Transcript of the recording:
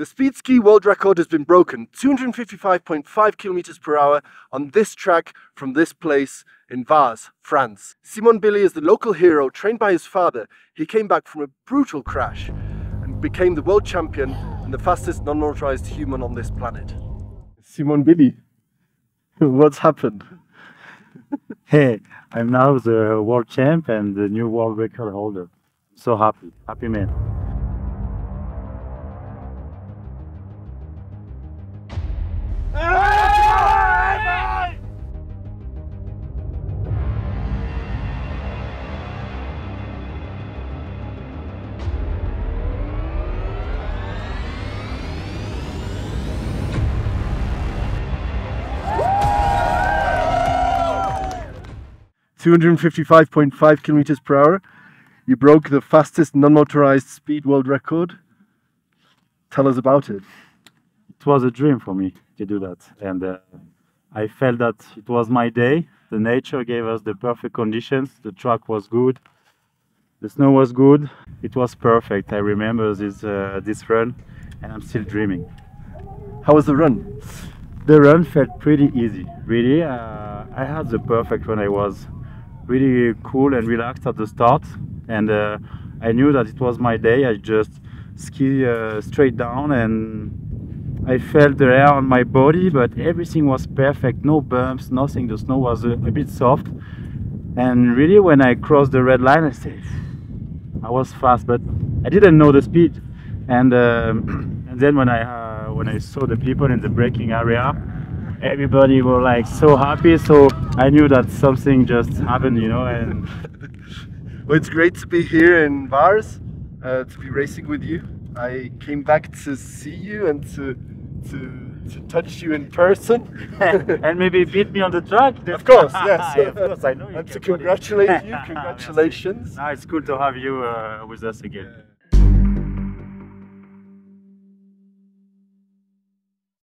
The speed ski world record has been broken 255.5 kilometers per hour on this track from this place in Vars, France. Simon Billy is the local hero trained by his father. He came back from a brutal crash and became the world champion and the fastest non motorized human on this planet. Simon Billy, what's happened? hey, I'm now the world champ and the new world record holder. So happy, happy man. 255.5 kilometers per hour. You broke the fastest non-motorized speed world record. Tell us about it. It was a dream for me to do that, and uh, I felt that it was my day. The nature gave us the perfect conditions. The track was good. The snow was good. It was perfect. I remember this uh, this run, and I'm still dreaming. How was the run? The run felt pretty easy. Really, uh, I had the perfect run. I was really cool and relaxed at the start. And uh, I knew that it was my day. I just ski uh, straight down and I felt the air on my body but everything was perfect. No bumps nothing. The snow was a, a bit soft. And really when I crossed the red line I said I was fast but I didn't know the speed. And um, and then when I uh, when I saw the people in the braking area everybody were like so happy so i knew that something just happened you know and well it's great to be here in Vars uh, to be racing with you. I came back to see you and to to to touch you in person. And maybe beat me on the track. Of course yes. Of course i know you and to congratulate you. Congratulations. No, it's cool to have you uh, with us again